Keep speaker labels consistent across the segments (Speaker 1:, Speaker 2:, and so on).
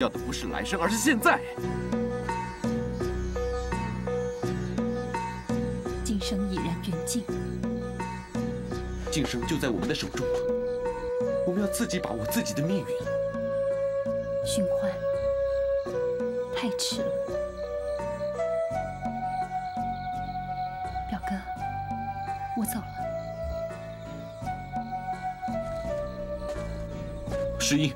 Speaker 1: 要的不是来生，而是现在。
Speaker 2: 今生已然缘尽，
Speaker 1: 今生就在我们的手中，我们要自己把握自己的命运。
Speaker 2: 寻欢，太迟了。表哥，我走
Speaker 1: 了。诗音。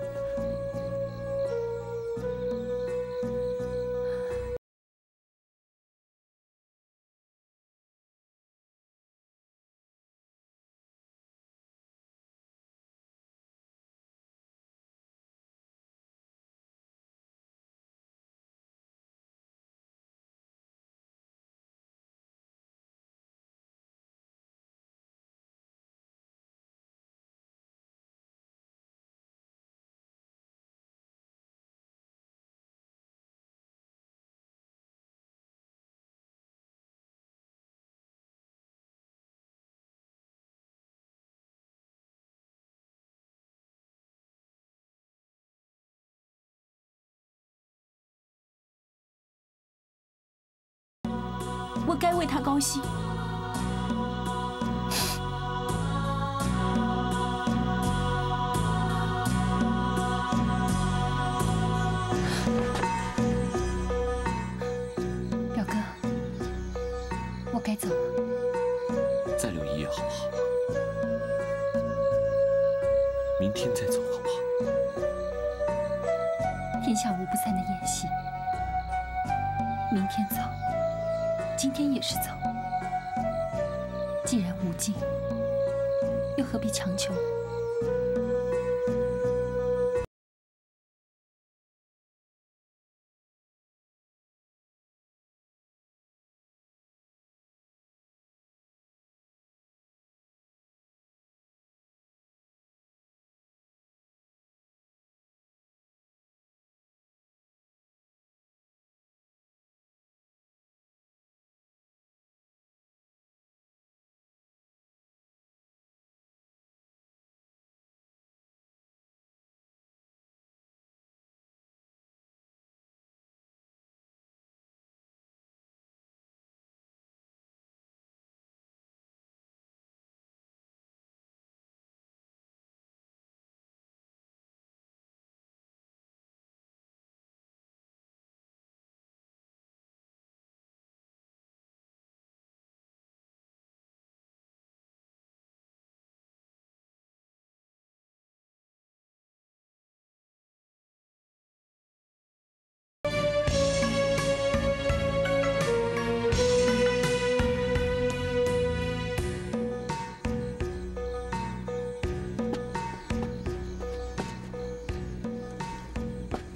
Speaker 2: 我该为他高兴。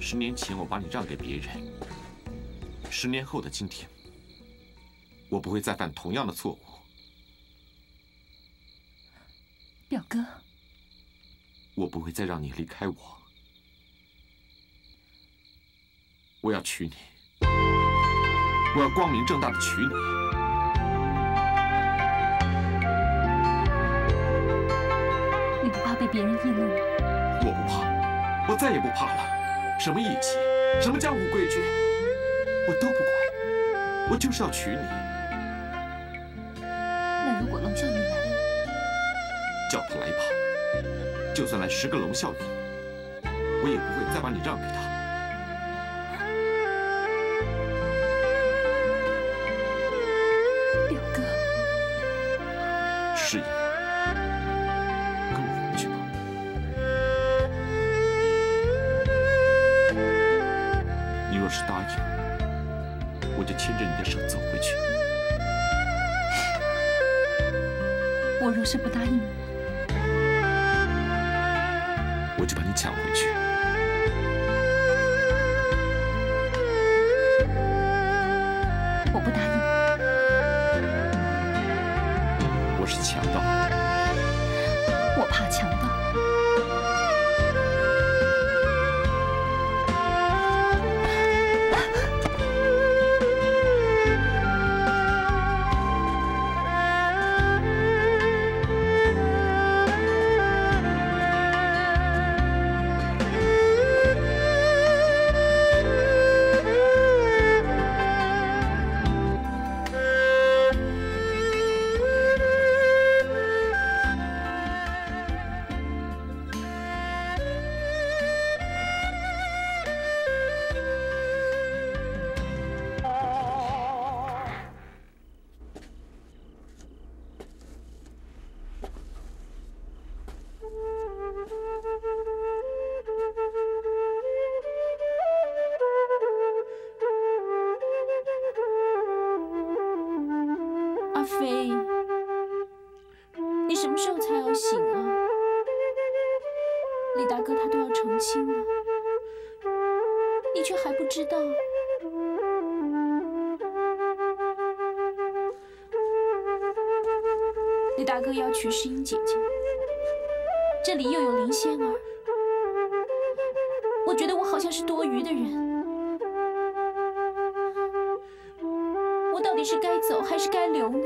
Speaker 1: 十年前我把你让给别人，十年后的今天，我不会再犯同样的错误。
Speaker 2: 表哥，
Speaker 1: 我不会再让你离开我。我要娶你，我要光明正大的娶你。
Speaker 2: 你不怕被别人议论吗？
Speaker 1: 我不怕，我再也不怕了。什么义气，什么江湖规矩，我都不管，我就是要娶你。
Speaker 2: 那如果龙啸云来了，
Speaker 1: 叫他来吧，就算来十个龙啸云，我也不会再把你让给他。牵着你的手走回去。
Speaker 2: 我若是不答应你，
Speaker 1: 我就把你抢回去。
Speaker 2: 什么时候
Speaker 1: 才要醒啊？
Speaker 2: 李大哥他都要成亲了，
Speaker 3: 你却还不知道。李大哥要娶世英姐姐，这里又有林仙儿，我觉得我好像是多余的人，我到底是该走还是该留呢？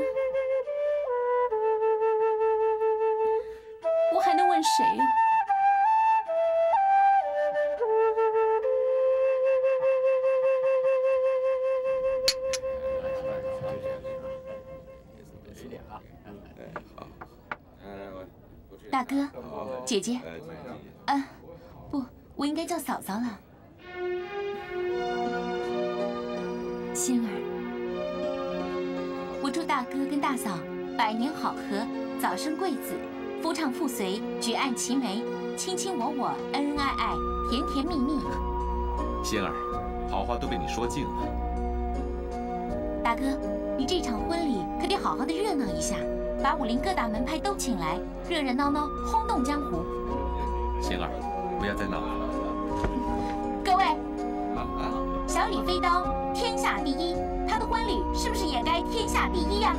Speaker 3: 姐姐，啊，不，我应该叫嫂嫂了。仙儿，我祝大哥跟大嫂百年好合，早生贵子，夫唱妇随，举案齐眉，卿卿我我，恩恩爱爱，甜甜蜜蜜。
Speaker 1: 仙儿，好话都被你说尽了。
Speaker 3: 大哥，你这场婚礼可得好好的热闹一下。把武林各大门派都请来，热热闹闹，轰动江湖。
Speaker 1: 仙儿，不要再闹了。
Speaker 3: 各位，小李飞刀天下第一，他的婚礼是不是也该天下第一呀？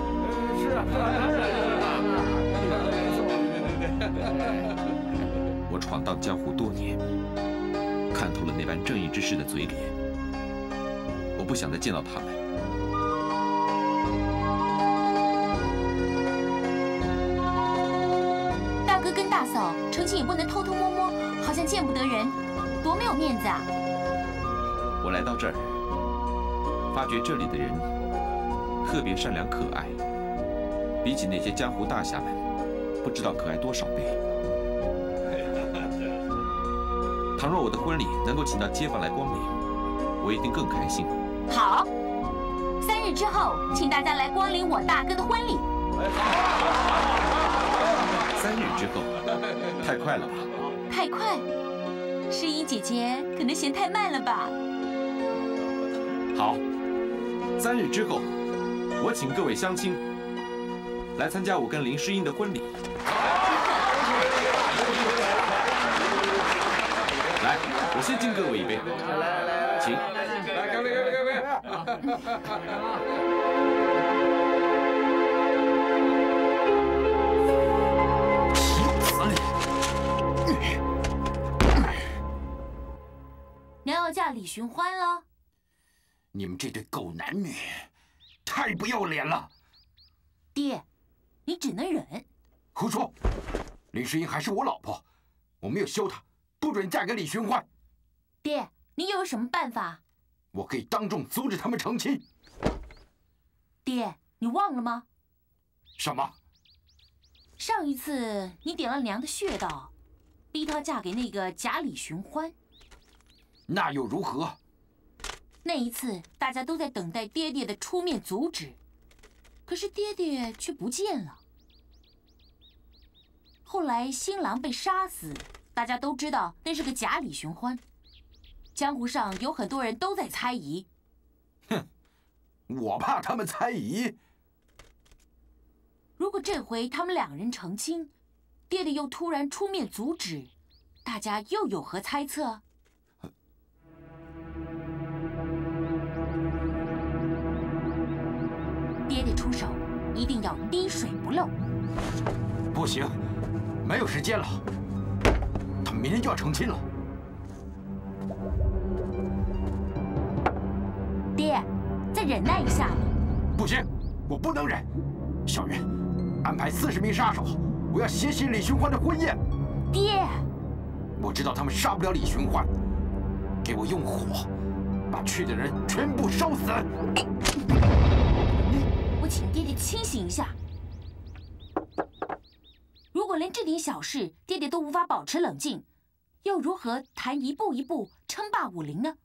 Speaker 4: 是啊。
Speaker 1: 我闯荡江湖多年，看透了那般正义之士的嘴脸，我不想再见到他们。
Speaker 3: 成亲也不能偷偷摸摸，好像见不得人，多没有面子啊！
Speaker 1: 我来到这儿，发觉这里的人特别善良可爱，比起那些江湖大侠们，不知道可爱多少倍。倘若我的婚礼能够请到街坊来光临，我一定更开心。
Speaker 3: 好，三日之后，请大家来光临我大哥的婚礼。
Speaker 1: 三日之后。太快了吧！
Speaker 3: 太快，诗音姐姐可能嫌太慢了吧？
Speaker 1: 好，三日之后，我请各位乡亲来参加我跟林诗音的婚礼。来，我先敬各位一杯，请。来，干杯，干杯，干杯！
Speaker 3: 嫁李寻欢了！
Speaker 4: 你们这对狗男女，太不要脸了！
Speaker 3: 爹，你只能忍。
Speaker 4: 胡说！李诗英还是我老婆，我没有休她，不准嫁给李寻欢。
Speaker 3: 爹，你又有什么办法？
Speaker 4: 我可以当众阻止他们成亲。
Speaker 3: 爹，你忘了吗？
Speaker 4: 什么？
Speaker 3: 上一次你点了娘的穴道，逼她嫁给那个假李寻欢。
Speaker 4: 那又如何？
Speaker 3: 那一次，大家都在等待爹爹的出面阻止，可是爹爹却不见了。后来新郎被杀死，大家都知道那是个假李寻欢。江湖上有很多人都在猜疑。
Speaker 4: 哼，我怕他们猜疑。
Speaker 3: 如果这回他们两人成亲，爹爹又突然出面阻止，大家又有何猜测？一定要滴水不漏。
Speaker 4: 不行，没有时间了。他们明天就要成亲了。
Speaker 3: 爹，再忍耐一下嘛。
Speaker 4: 不行，我不能忍。小云，安排四十名杀手，我要血洗李寻欢的婚宴。
Speaker 3: 爹，
Speaker 4: 我知道他们杀不了李寻欢，给我用火，把去的人全部烧死。
Speaker 3: 我请爹爹清醒一下。如果连这点小事爹爹都无法保持冷静，又如何谈一步一步称霸武林呢？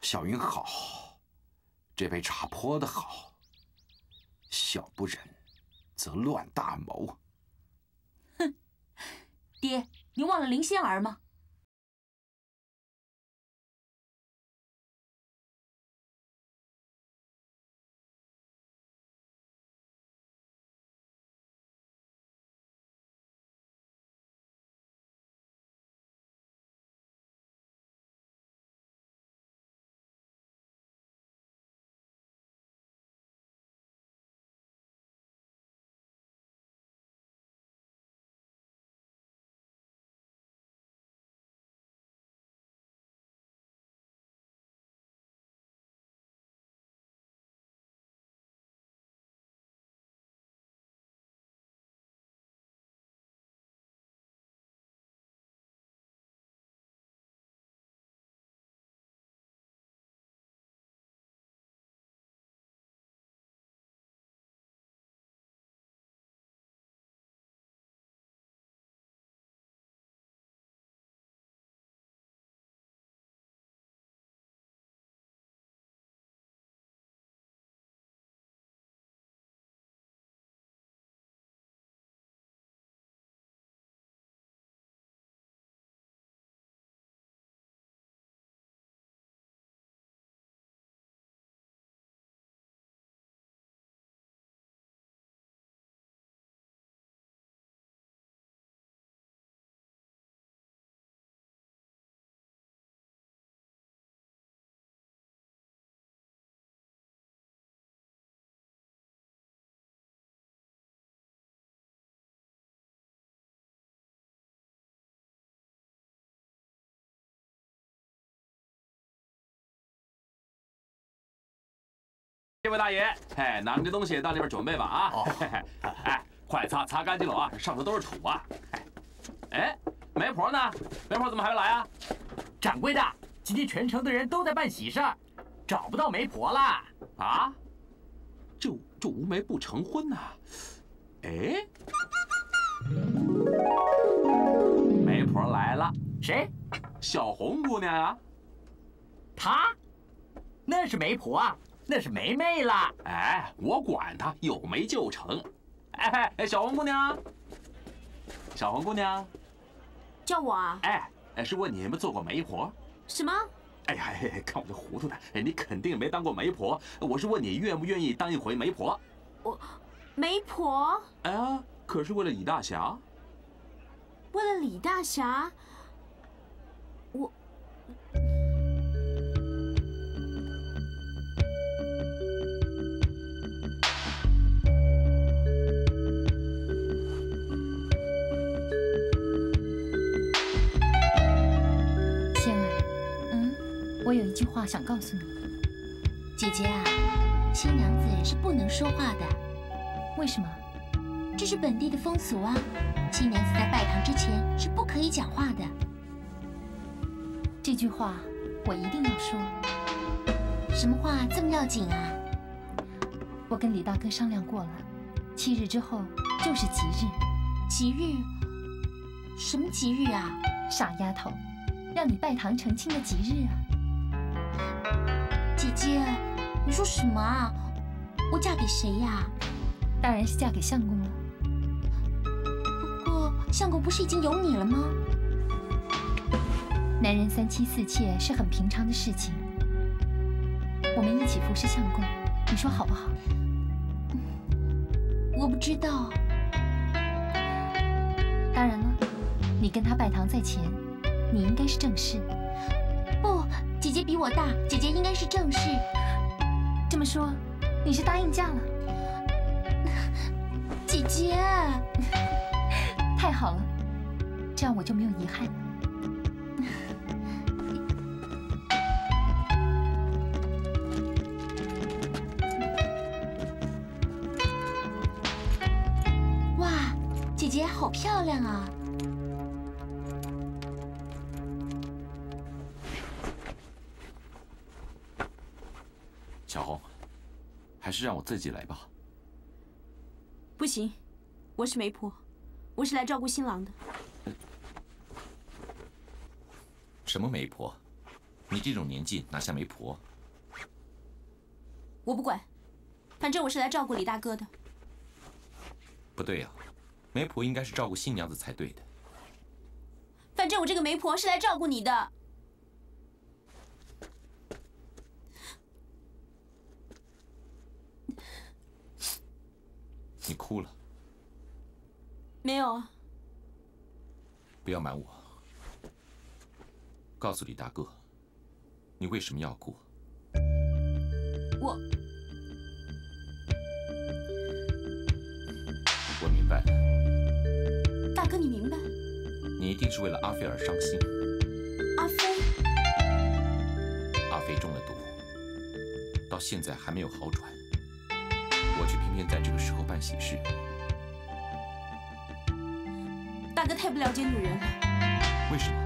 Speaker 4: 小云好，这杯茶泼的好。小不忍，则乱大谋。
Speaker 3: 哼，爹，你忘了林仙儿吗？
Speaker 5: 这位大爷，哎，拿着这东西到那边准备吧啊！哦，哎，快擦擦干净了啊，上头都是土啊！哎，媒婆呢？媒婆怎么还没来啊？
Speaker 6: 掌柜的，今天全城的人都在办喜事，找不到媒婆了啊！
Speaker 5: 这这吴梅不成婚呐？哎，媒婆来了，
Speaker 6: 谁？
Speaker 5: 小红姑娘啊。
Speaker 6: 她？那是媒婆啊，那是梅梅啦。
Speaker 5: 哎，我管她，有没就成。哎哎，小红姑娘，小红姑娘，
Speaker 7: 叫我啊？
Speaker 5: 哎哎，是问你有没有做过媒婆？
Speaker 7: 什么？
Speaker 5: 哎呀，看我这糊涂的，哎，你肯定没当过媒婆。我是问你愿不愿意当一回媒婆？
Speaker 7: 我，媒婆？
Speaker 5: 哎呀，可是为了李大侠。
Speaker 7: 为了李大侠？我
Speaker 2: 有一句话想告诉你，
Speaker 3: 姐姐啊，新娘子是不能说话的。
Speaker 2: 为什么？
Speaker 3: 这是本地的风俗啊。新娘子在拜堂之前是不可以讲话的。
Speaker 2: 这句话我一定要说。
Speaker 3: 什么话这么要紧啊？
Speaker 2: 我跟李大哥商量过了，七日之后就是吉日。
Speaker 3: 吉日？什么吉日啊？
Speaker 2: 傻丫头，让你拜堂成亲的吉日啊！
Speaker 3: 姐姐，你说什么啊？我嫁给谁呀？
Speaker 2: 当然是嫁给相公了。
Speaker 3: 不过相公不是已经有你了吗？
Speaker 2: 男人三妻四妾是很平常的事情。我们一起服侍相公，你说好不好？
Speaker 3: 我不知道。
Speaker 2: 当然了，你跟他拜堂在前，你应该是正室。
Speaker 3: 比我大，姐姐应该是正室。
Speaker 2: 这么说，你是答应嫁了？
Speaker 3: 姐姐，
Speaker 2: 太好了，这样我就没有遗憾了。
Speaker 3: 哇，姐姐好漂亮啊！
Speaker 1: 是让我自己来吧。
Speaker 7: 不行，我是媒婆，我是来照顾新郎的。
Speaker 1: 什么媒婆？你这种年纪哪像媒婆？
Speaker 7: 我不管，反正我是来照顾李大哥的。
Speaker 1: 不对呀，媒婆应该是照顾新娘子才对的。
Speaker 7: 反正我这个媒婆是来照顾你的。
Speaker 1: 你哭了？
Speaker 7: 没有啊。
Speaker 1: 不要瞒我，告诉李大哥，你为什么要哭？
Speaker 7: 我……
Speaker 1: 我明白了。
Speaker 7: 大哥，你明白？
Speaker 1: 你一定是为了阿飞而伤心。
Speaker 7: 阿飞？
Speaker 1: 阿飞中了毒，到现在还没有好转。我却偏偏在这个时候办喜事，
Speaker 7: 大哥太不了解女人了。
Speaker 1: 为什么？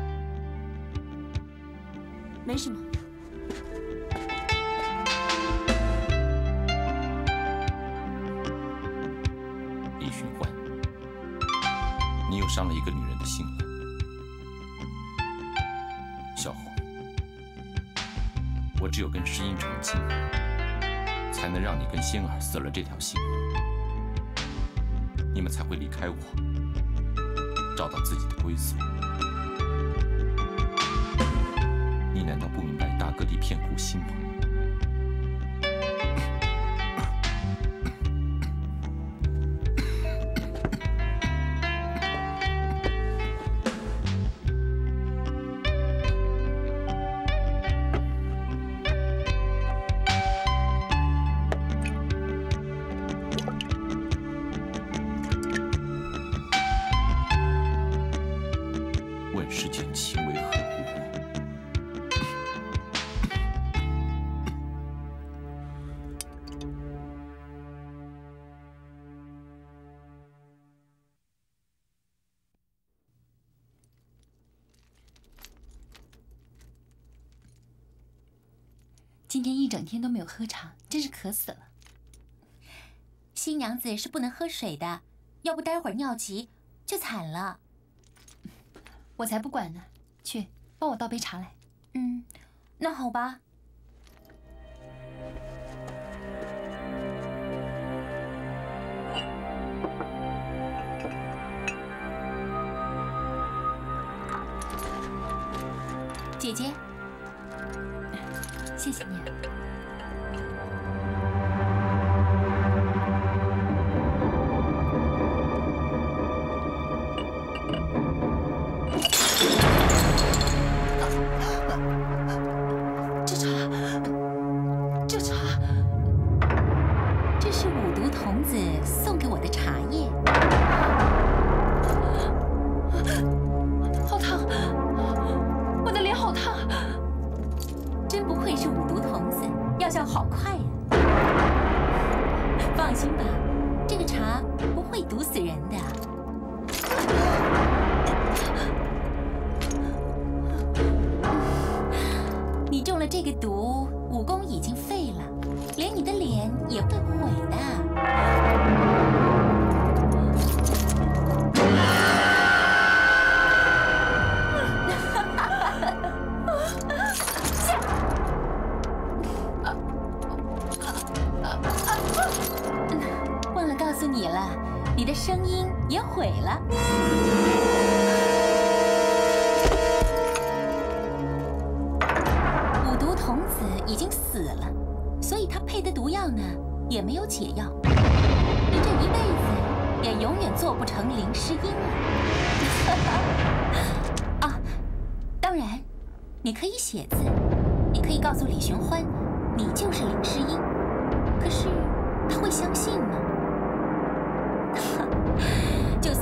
Speaker 7: 没什么。
Speaker 1: 李寻欢，你又伤了一个女人的心了。小红，我只有跟诗音成亲。才能让你跟仙儿死了这条心，你们才会离开我，找到自己的归宿。你难道不明白大哥的一片苦心吗？
Speaker 2: 一整天都没有喝茶，真是渴死了。
Speaker 3: 新娘子是不能喝水的，要不待会儿尿急就惨了。
Speaker 2: 我才不管呢，去帮我倒杯茶来。
Speaker 3: 嗯，那好吧。姐姐，
Speaker 2: 谢谢你啊。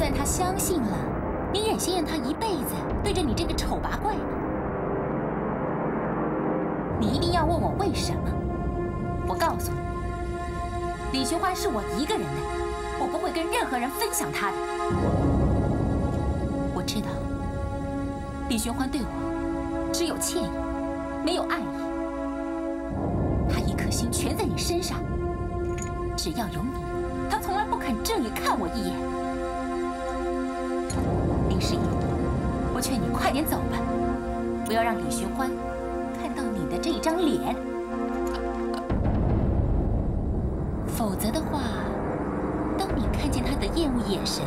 Speaker 3: 算他相信了，你忍心让他一辈子对着你这个丑八怪吗？你一定要问我为什么？我告诉你，李寻欢是我一个人的，我不会跟任何人分享他的。我知道，李寻欢对我只有歉意，没有爱意。他一颗心全在你身上，只要有你，他从来不肯正眼看我一眼。林诗音，我劝你快点走吧，不要让李寻欢看到你的这张脸，否则的话，当你看见他的厌恶眼神，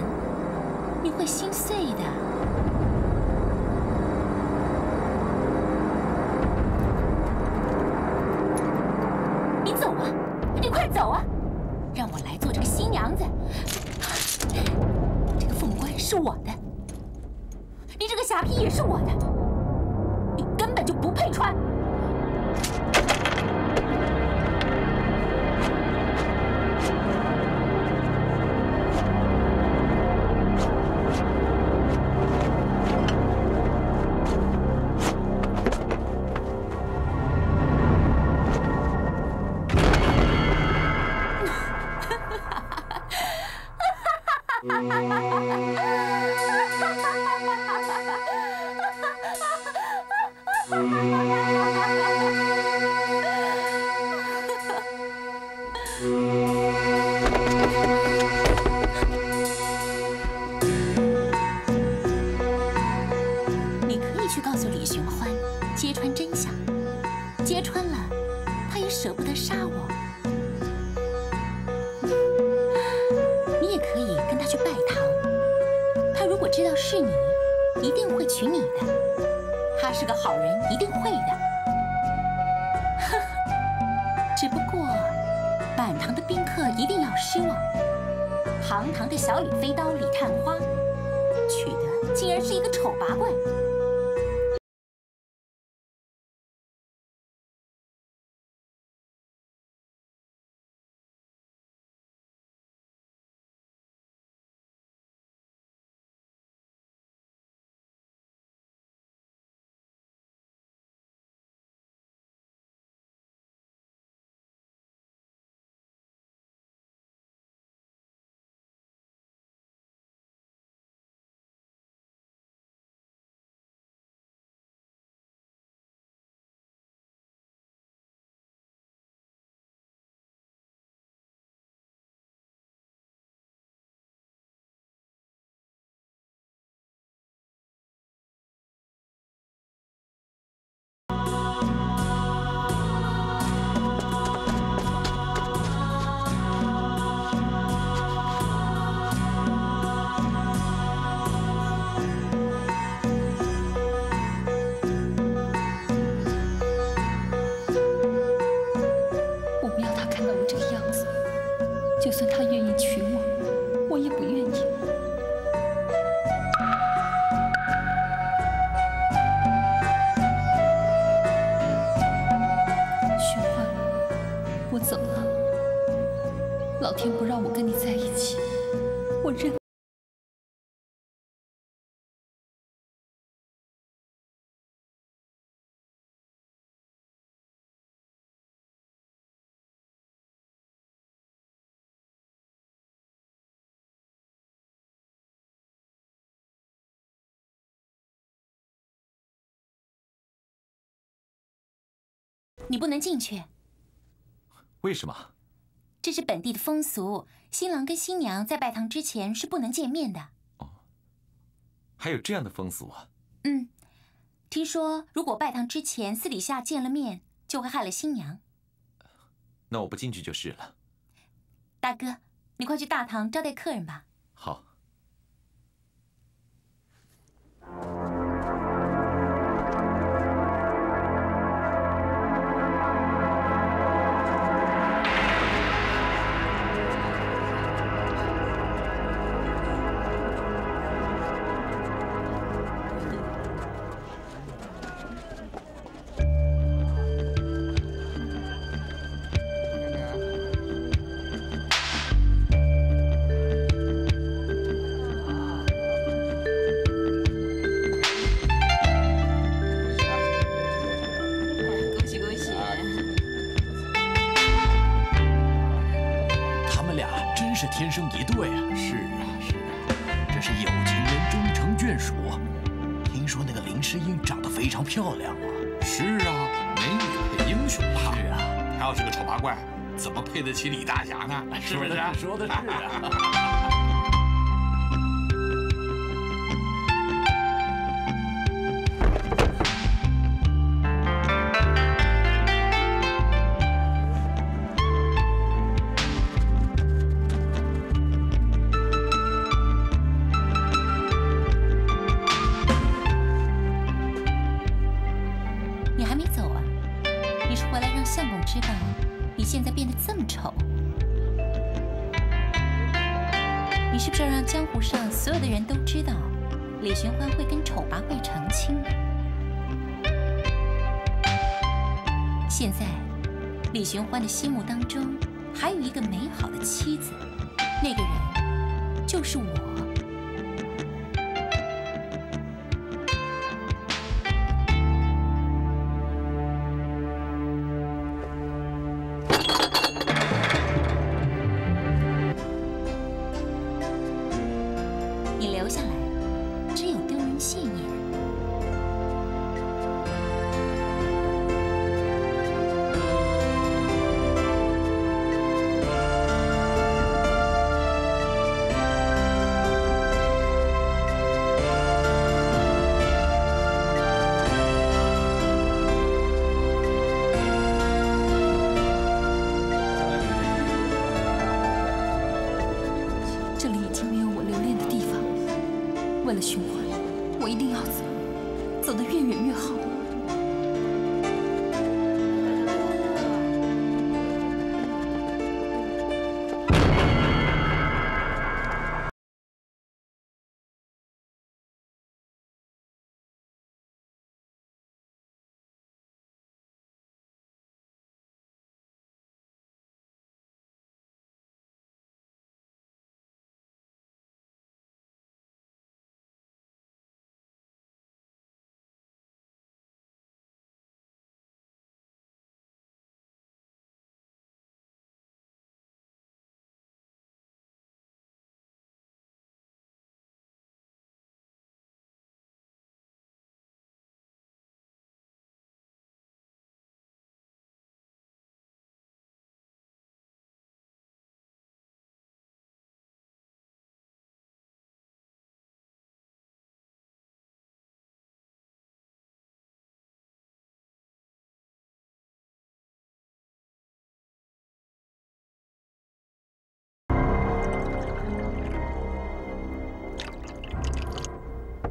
Speaker 2: 你
Speaker 3: 不能进去，
Speaker 5: 为什么？
Speaker 3: 这是本地的风俗，新郎跟新娘在拜堂之前是不能见面的。
Speaker 5: 哦还有这样的风俗啊？
Speaker 3: 嗯，听说如果拜堂之前私底下见了面，就会害了新娘。
Speaker 5: 那我不进去就是了。
Speaker 3: 大哥，你快去大堂招待客人吧。
Speaker 5: 好。
Speaker 8: 起李大侠呢？是不是？
Speaker 9: 说的是啊。
Speaker 3: 李寻欢的心目当中
Speaker 2: 为了寻欢，我一定要走，走得越远越好。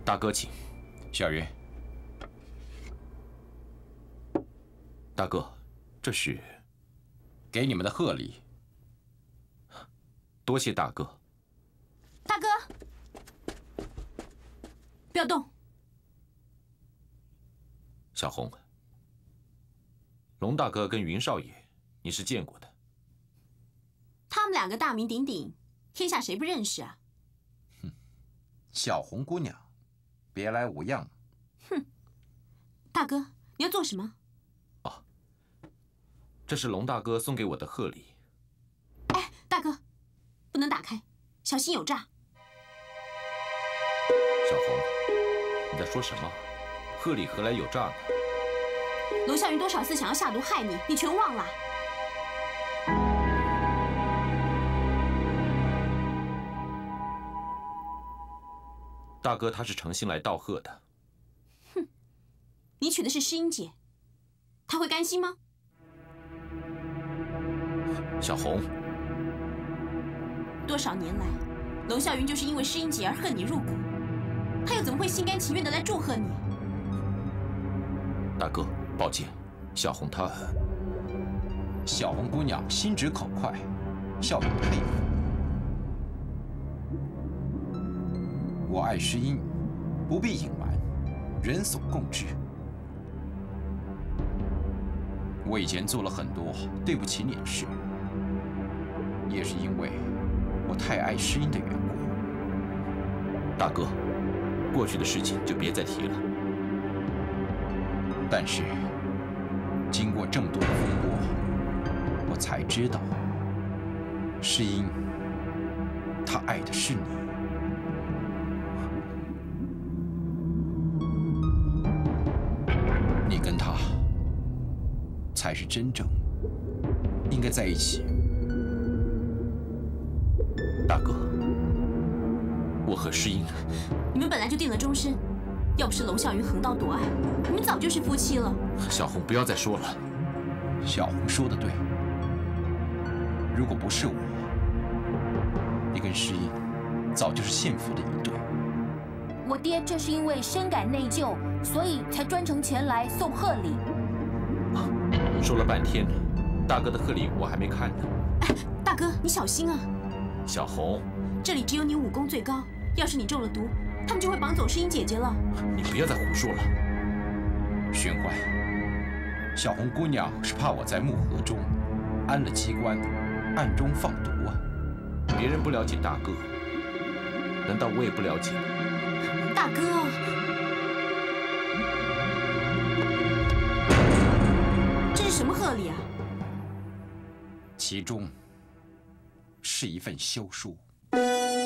Speaker 1: 大哥，请。小云，大哥，这是
Speaker 4: 给你们的贺礼。
Speaker 1: 多谢大哥。
Speaker 7: 大哥，不要动。
Speaker 1: 小红，龙大哥跟云少爷，你是见过的。
Speaker 7: 他们两个大名鼎鼎，天下谁不认识啊？
Speaker 4: 哼小红姑娘，别来无恙。
Speaker 7: 哼，大哥，你要做什么？
Speaker 1: 哦这是龙大哥送给我的贺礼。
Speaker 7: 哎，大哥，不能打开，小心有诈。
Speaker 1: 小红，你在说什么？贺礼何来有诈呢？
Speaker 7: 娄笑云多少次想要下毒害你，你全忘了？
Speaker 1: 大哥他是诚心来道贺的。
Speaker 7: 哼，你娶的是诗音姐，他会甘心吗？
Speaker 1: 小红，
Speaker 7: 多少年来，龙笑云就是因为诗音姐而恨你入骨，他又怎么会心甘情愿的来祝贺你？
Speaker 1: 大哥，抱歉，小红她……
Speaker 4: 小红姑娘心直口快，笑云佩服。我爱诗音，不必隐瞒，人所共知。我以前做了很多对不起你的事，也是因为我太爱诗音的缘故。
Speaker 1: 大哥，过去的事情就别再提了。
Speaker 4: 但是，经过这么多的风波，我才知道，诗音，她爱的是你。你才是真正应该在一起。
Speaker 1: 大哥，我和诗音，
Speaker 7: 你们本来就定了终身，要不是龙啸云横刀夺爱，你们早就是夫妻了。
Speaker 1: 小红，不要再说了。
Speaker 4: 小红说的对，如果不是我，你跟诗音早就是幸福的一对。
Speaker 3: 我爹正是因为深感内疚，所以才专程前来送贺礼。
Speaker 1: 说了半天，大哥的贺礼我还没看呢。
Speaker 7: 哎，大哥，你小心啊！
Speaker 1: 小红，
Speaker 7: 这里只有你武功最高，要是你中了毒，他们就会绑走诗音姐姐了。
Speaker 1: 你不要再胡说了。
Speaker 4: 玄幻，小红姑娘是怕我在木盒中安了机关，暗中放毒啊！
Speaker 1: 别人不了解大哥，难道我也不了解？
Speaker 7: 大哥，什么贺礼啊？
Speaker 4: 其中是一份休书。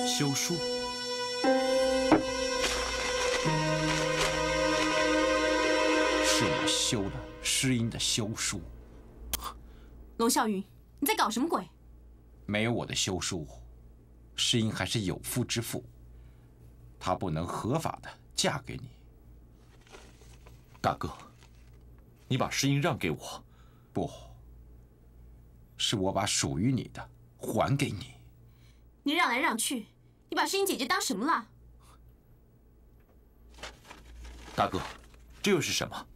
Speaker 1: 休书？
Speaker 4: 是我修了诗音的休书。
Speaker 7: 龙啸云，你在搞什么鬼？
Speaker 4: 没有我的休书，诗音还是有夫之妇。她不能合法的嫁给你，
Speaker 1: 大哥，你把诗音让给我，
Speaker 4: 不是我把属于你的还给你。
Speaker 7: 你让来让去，你把诗音姐姐当什么了？
Speaker 1: 大哥，这又是什么？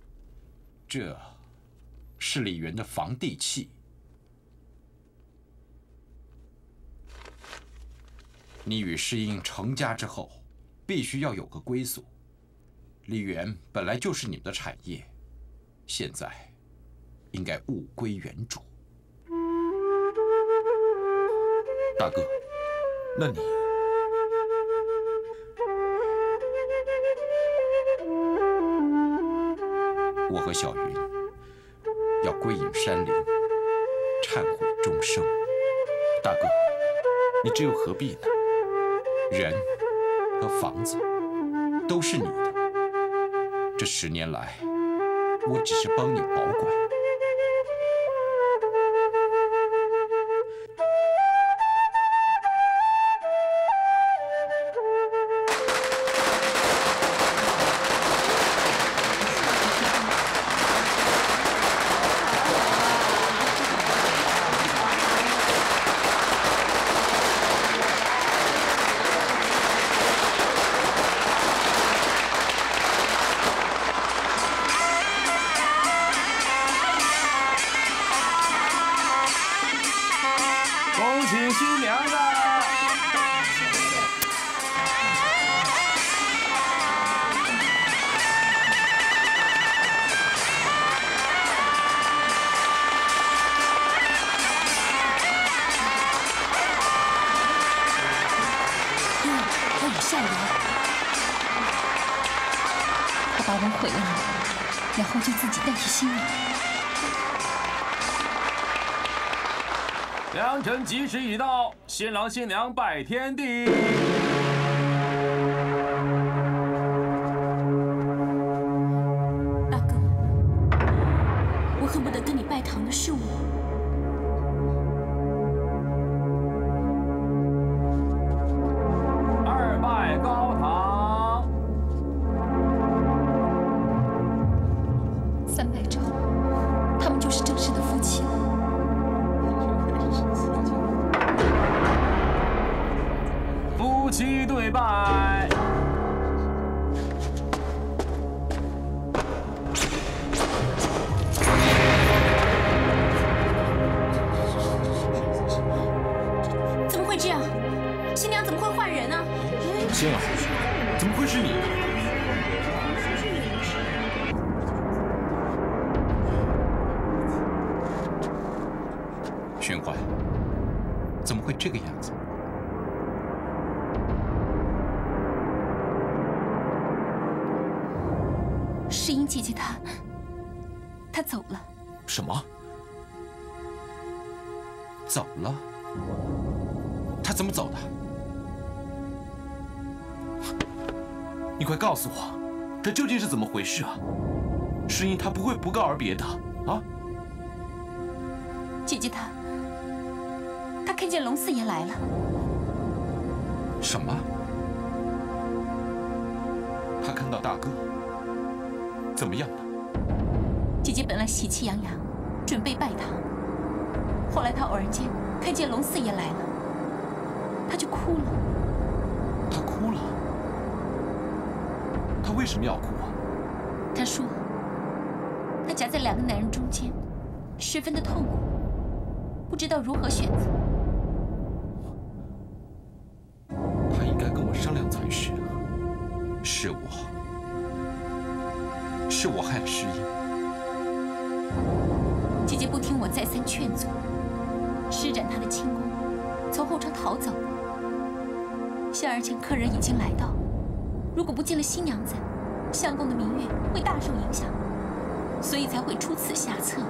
Speaker 4: 这是李元的房地契。你与诗音成家之后。必须要有个归宿。李园本来就是你们的产业，现在应该物归原主。
Speaker 1: 大哥，那你……
Speaker 4: 我和小云要归隐山林，忏悔终生。
Speaker 1: 大哥，你这又何必呢？
Speaker 4: 人。和房子都是你的，这十年来，我只是帮你保管。
Speaker 2: 新娘
Speaker 5: 拜天地。
Speaker 1: 回事啊？诗音她不会不告而别的啊？
Speaker 2: 姐姐她，她看见龙四爷来了。
Speaker 4: 什么？
Speaker 1: 她看到大哥，怎么样了？
Speaker 2: 姐姐本来喜气洋洋，准备拜堂，后来她偶然间看见龙四爷来了，她就哭了。
Speaker 1: 她哭了？她为什么要哭啊？
Speaker 2: 她说，她夹在两个男人中间，十分的痛苦，不知道如何选择。
Speaker 1: 她应该跟我商量才是啊。
Speaker 4: 是我，是我害了诗音。
Speaker 2: 姐姐不听我再三劝阻，施展她的轻功，从后窗逃走了。香儿见客人已经来到，如果不见了新娘子，相公的名誉会大受影响，所以才会出此下策。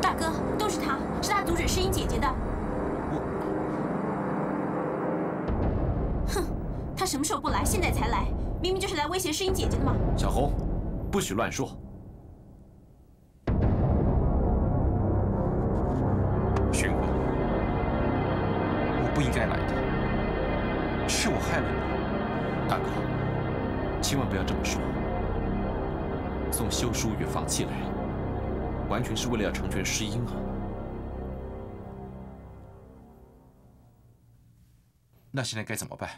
Speaker 7: 大哥，都是他，是他阻止诗音姐姐的。哼，他什么时候不来？现在才来，明明就是来威胁诗音姐姐的嘛。
Speaker 1: 小红，不许乱说。送休书与放弃来，完全是为了要成全诗音啊。
Speaker 4: 那现在该怎么办？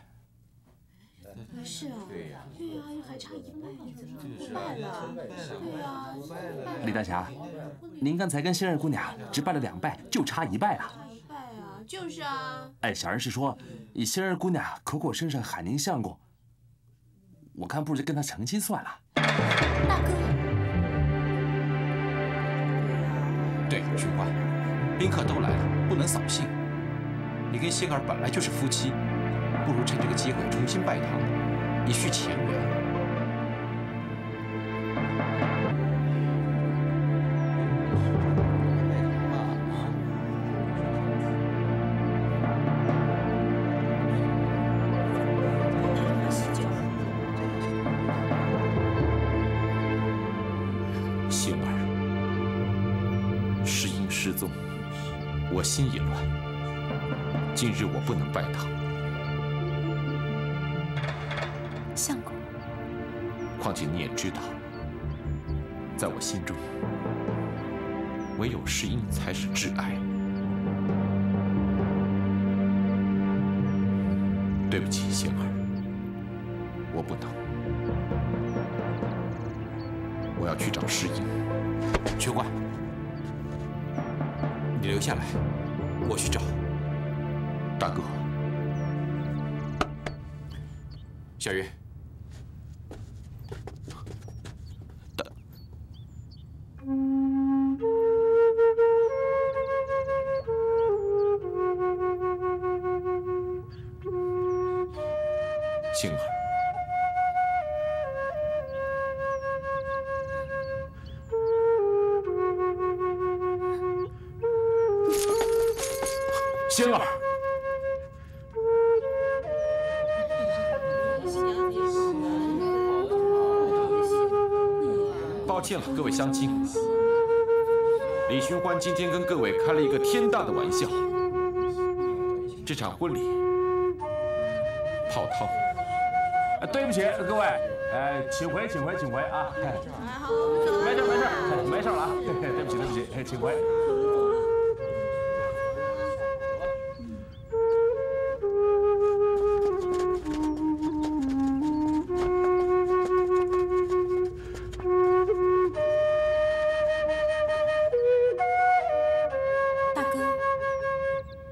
Speaker 7: 是啊，对呀，对呀，还差一拜呢，不拜了，对呀，
Speaker 5: 李大侠，您刚才跟仙儿姑娘只拜了两拜，就差一拜啊！
Speaker 7: 一拜啊，就是啊。
Speaker 5: 哎，小人是说，仙儿姑娘口口声声喊您相公，我看不如就跟他成亲算了。
Speaker 7: 大哥，
Speaker 4: 对，玄欢，宾客都来了，不能扫兴。你跟仙儿本来就是夫妻，不如趁这个机会重新拜堂，以续前缘。
Speaker 1: 心已乱。今日我不能拜堂，
Speaker 2: 相公，
Speaker 1: 况且你也知道，在我心中，唯有世英才是挚爱。对不起，星儿，我不能，我要去找世英。
Speaker 4: 玄欢，你留下来，我去找。
Speaker 1: 大哥，
Speaker 4: 小云，
Speaker 10: 歉了，各位乡亲，李寻欢今天跟各位开了一个天大的玩笑。这场婚礼泡汤。
Speaker 5: 对不起，各位，哎，请回，请回，请回啊！没事，没事，没事了啊！对不起，对不起，请回。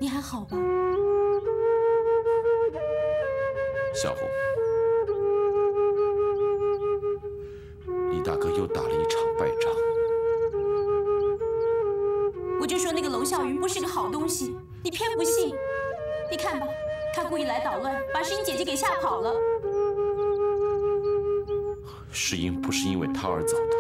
Speaker 2: 你还好吧？
Speaker 10: 小红，李大哥又打了一场败仗。
Speaker 2: 我就说那个龙啸云不是个好东西，你偏不信。你看吧，他故意来捣乱，把诗音姐姐给吓跑了。
Speaker 10: 诗音不是因为他而走的。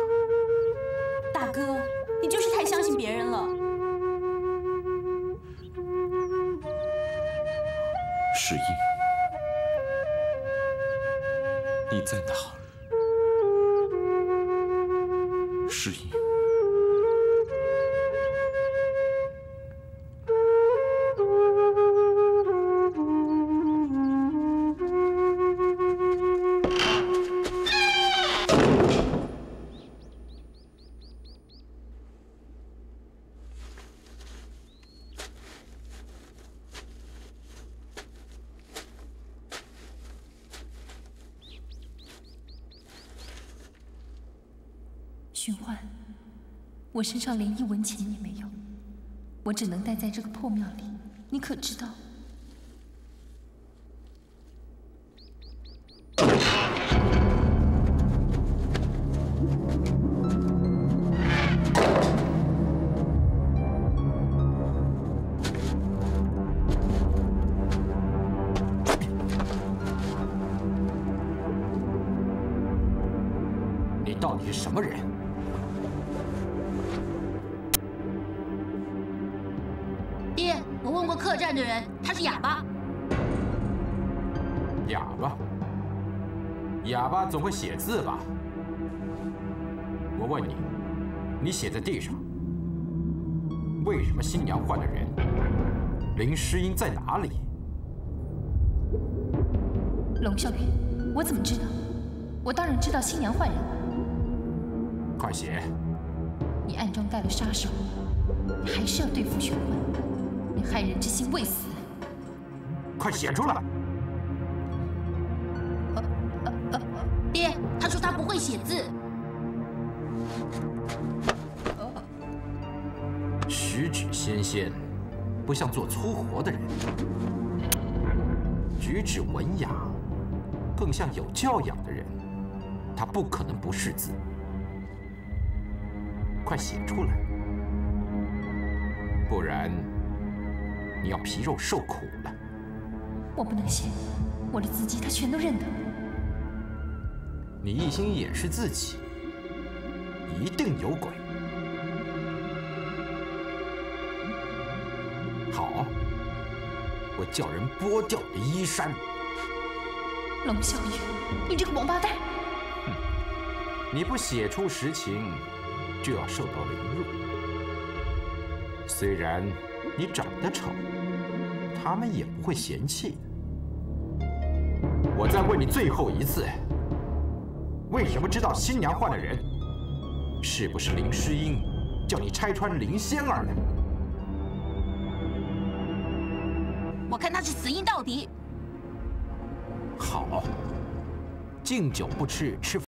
Speaker 2: 我身上连一文钱也没有，我只能待在这个破庙里，你可知道？
Speaker 6: 你到底是什么人？
Speaker 3: 哑巴
Speaker 4: 总会写字吧？我问你，你写在地上，为什么新娘换了人？林诗音在哪里？
Speaker 2: 龙啸云，我怎么知道？我当然知道新娘换人了。
Speaker 4: 快写！
Speaker 2: 你暗中带了杀手，你还是要对付玄幻，你害人之心未死。
Speaker 4: 快写出来！
Speaker 3: 写字。
Speaker 4: 十指纤纤，不像做粗活的人；举止文雅，更像有教养的人。他不可能不识字，快写出来，不然你要皮肉受苦了。
Speaker 2: 我不能写，我的字迹他全都认得。
Speaker 4: 你一心掩饰自己，一定有鬼。好，我叫人剥掉你的衣衫。
Speaker 2: 龙啸云，你这个王八蛋！
Speaker 4: 你不写出实情，就要受到凌辱。虽然你长得丑，他们也不会嫌弃的。我再问你最后一次，为什么知道新娘换了人？是不是林诗音叫你拆穿林仙儿呢？
Speaker 3: 我看他是死硬到底。
Speaker 4: 好，敬酒不吃吃